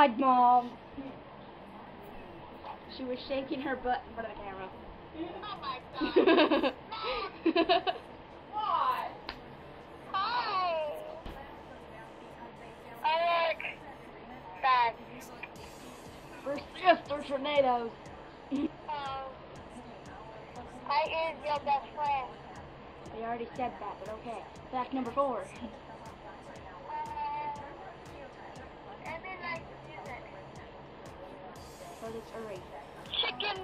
cried, Mom. She was shaking her butt in front of the camera. Oh my god. Why? Hi. I look bad. First, yes, tornadoes. Um, I is your best friend. We already said that, but okay. Fact number four. Uri. Chicken.